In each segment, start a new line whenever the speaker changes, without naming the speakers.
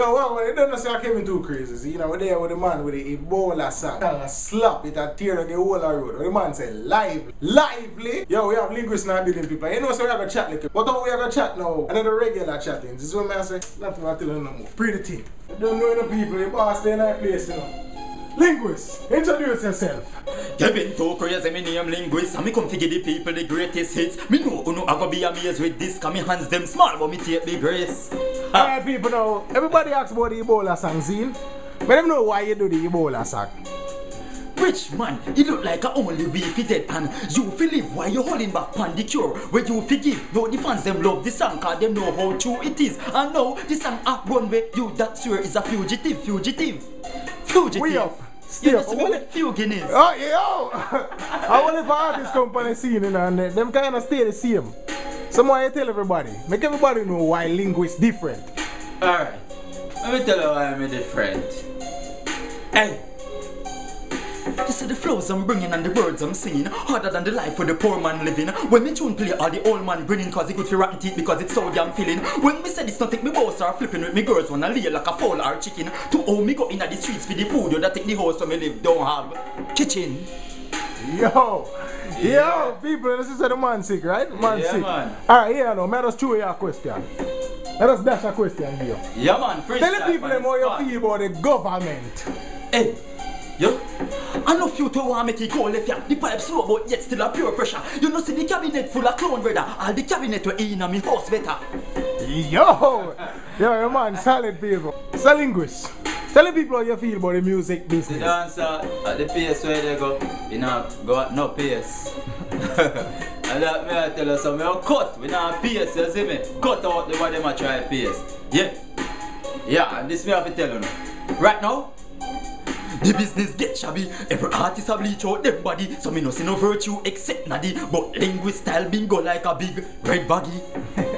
Yo, well, you don't say Kevin too crazy. You know, there with the man with the Ebola song. And a slap it and tear the whole road. The man say lively. Lively. Yo, we have Linguiss now building people. You know, so we have a chat like But how we have a chat now? Another regular chatting. This is what I say. Nothing I tell you no more. Pretty thing. You don't know the people. You boss stay in that place, you know. Linguiss, introduce yourself.
Kevin too crazy, me name Linguiss And me come to give the people the greatest hits Me know who know I go be amazed with this Cause me hands them small but me take the grace
Alright people now, everybody asks about the Ebola song scene. But them know why you do the Ebola song.
Rich man, it look like a only way fi dead And you fi live while you holding back pan the cure Where you forgive, though the fans them love the song Cause them know how true it is And now the song a run where you that swear is a fugitive, fugitive Fugitive
We up.
You
Stay
know
up.
what fuging is
Oh, yo! I want if artist company scene you know, and them kind of stay the same. Someone you tell everybody. Make everybody know why Linguiss different.
Alright, let me tell you why I'm different. Hey, you see the flows I'm bringing and the words I'm singing harder than the life where the poor man living. When me tune play, all the old man grinning cause he good for rotten teeth because it's so damn feeling. When me say this, not take me boss or flipping with me girls wanna lay like a fowl or chicken. To how me go in the streets for the food, you that take the house where me live don't have kitchen.
Yo! Yo, people, this is the man sick, right? Man
Yeah,
sick.
man.
Alright, here now, let us choose your question. Let us dash a question here.
Yeah man, freestyle.
Tell the people them
the
how you feel about the government.
Hey, yo, I know few to want make it go left ya. The pipe slow but yet still a pure pressure. You know see the cabinet full of clown brother. All the cabinet we in me house better.
Yo! Yo, your man, solid people. So, Linguiss, tell the people how you feel about the music business.
The dancer at the pace where they go, you know, go at no pace. and that me I tell you so me a cut, we not pace, you see me? Cut out the one them a try pace. Yeah. Yeah, and this me have to tell you now. Right now,
The business get shabby. Every artist have bleach out them body. So me no see no virtue except naddy. But Linguiss style bingo like a big red baggy.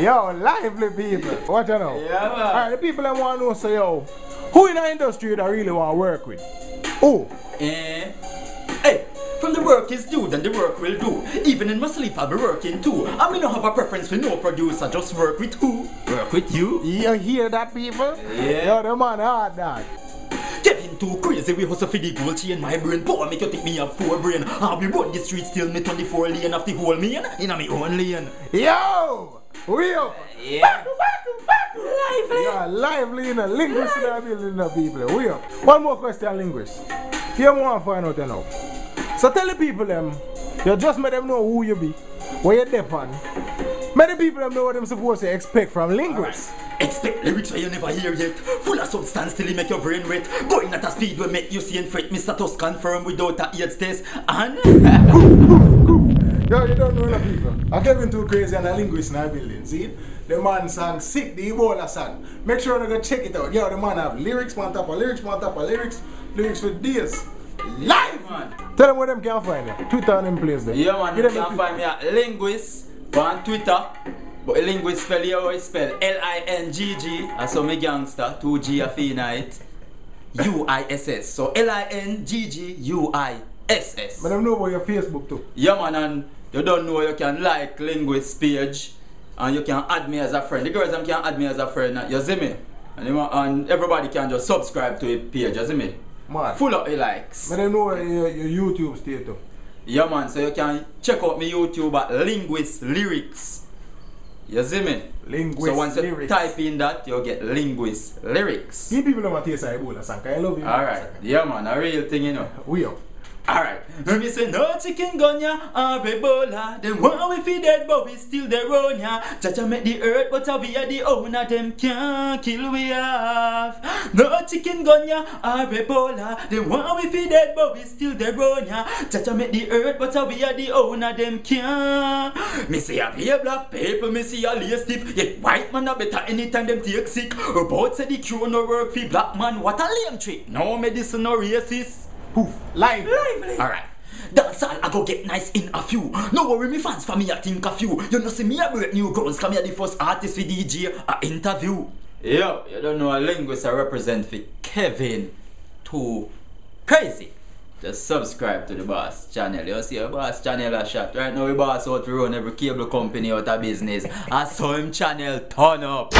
Yo, lively people. What you know?
Yeah, man.
Alright, the people that want to know, so yo, who in the industry that really want to work with? Who?
eh,
Hey, from the work is due, then the work will do. Even in my sleep, I'll be working too. I me no have a preference for no producer, just work with who? Work with you.
You hear that, people?
Yeah.
Yo, the man hard that.
Kevin too crazy, we hustle for the gold chain. My brain power make you think me have four brain. I'll be run the street still me 24 lane of the whole lane in a me own lane.
Yo! We up!
yeah.
Lively.
Yeah, lively in a Linguiss in the building, the people. We up. One more question, Linguiss. We want to find out you know. So tell the people them, you just make them know who you be, where you depend. The people them know what them supposed to expect from Linguiss.
Expect lyrics where you never hear yet. Full of substance till it make your brain wet. Going at a speed will make you see and fret. Mr. Tusk confirm without a AIDS test. And
Yo, you don't know the people. I Kevin too crazy and a Linguiss in our building. See? The man sang sick, the Ebola song. Make sure you go check it out. Yo, the man have lyrics on top of lyrics on top of lyrics, lyrics for days. Live!
Man.
Tell them where them can find you. Twitter and them place there.
Yeah man,
Give
you
them
can find me at Linguiss on Twitter. But a Linguiss spell here how spell L-I-N-G-G and so me gangster, 2G a fee night.
U-I-S-S. So L-I-N-G-G-U-I-S-S.
But them know about your Facebook too.
Yeah man and you don't know you can like Linguiss page and you can add me as a friend. The girls them can add me as a friend, you see me? And, you and everybody can just subscribe to a page, you see me?
Man.
Full of likes.
But them know your, your YouTube stay too.
Yeah man, so you can check out my YouTube at Linguiss Lyrics. You see me?
Linguiss
so once you
lyrics.
type in that, you'll get Linguiss Lyrics.
Give people a taste of Ebola song. I love you.
Alright, yeah man, a real thing you know.
We up.
Alright, when me say no chikungunya or Ebola, them want we feed dead but we still they run ya. Jah Jah make the earth but we are the owner, them can't kill we off. No chikungunya or Ebola, them want we feed dead but we still they run ya. Jah Jah make the earth but we are the owner, them can't. Me say a pay black people, me see a lay stiff. Yet white man a better anytime them take sick. About say the cure no work for black man, what a lame trick. No medicine no racist.
Poof. Live.
Lively. Alright. That's all I go get nice in a few. No worry, me fans for me, I think a few. You know, see me I break new grounds, come here the first artist with DJ a interview.
Yo, you don't know a Linguiss I represent for Kevin too crazy. Just subscribe to the boss channel. You see your boss channel a shot. Right now, we boss out to run every cable company out of business. I saw him channel turn up.